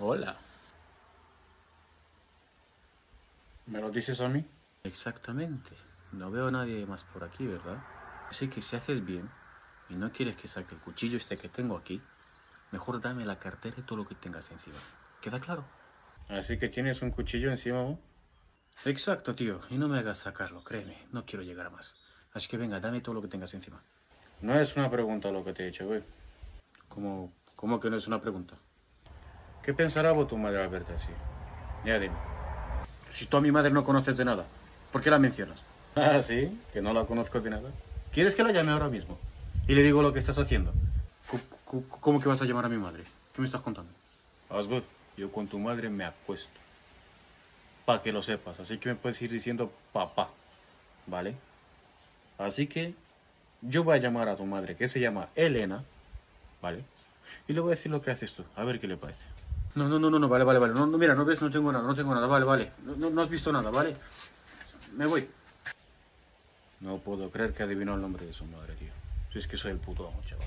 Hola. ¿Me lo dices a mí? Exactamente. No veo a nadie más por aquí, ¿verdad? Así que si haces bien y no quieres que saque el cuchillo este que tengo aquí, mejor dame la cartera y todo lo que tengas encima. ¿Queda claro? Así que tienes un cuchillo encima, ¿no? Exacto, tío. Y no me hagas sacarlo, créeme. No quiero llegar a más. Así que venga, dame todo lo que tengas encima. No es una pregunta lo que te he hecho, güey. ¿Cómo, cómo que no es una pregunta? ¿Qué pensará vos tu madre al verte así? Ya dime. Si tú a mi madre no conoces de nada, ¿por qué la mencionas? Ah, sí, que no la conozco de nada. ¿Quieres que la llame ahora mismo? Y le digo lo que estás haciendo. C- c- ¿Cómo que vas a llamar a mi madre? ¿Qué me estás contando? Osgood, yo con tu madre me acuesto. Pa' que lo sepas, así que me puedes ir diciendo papá, ¿vale? Así que yo voy a llamar a tu madre, que se llama Elena, ¿vale? Y le voy a decir lo que haces tú, a ver qué le parece. No, no, no, no, no, vale, vale, vale. No, no, mira, no ves, no tengo nada, no tengo nada, vale, vale. No, no, no has visto nada, ¿vale? Me voy. No puedo creer que adivinó el nombre de su madre, tío. Si es que soy el puto amo, chaval.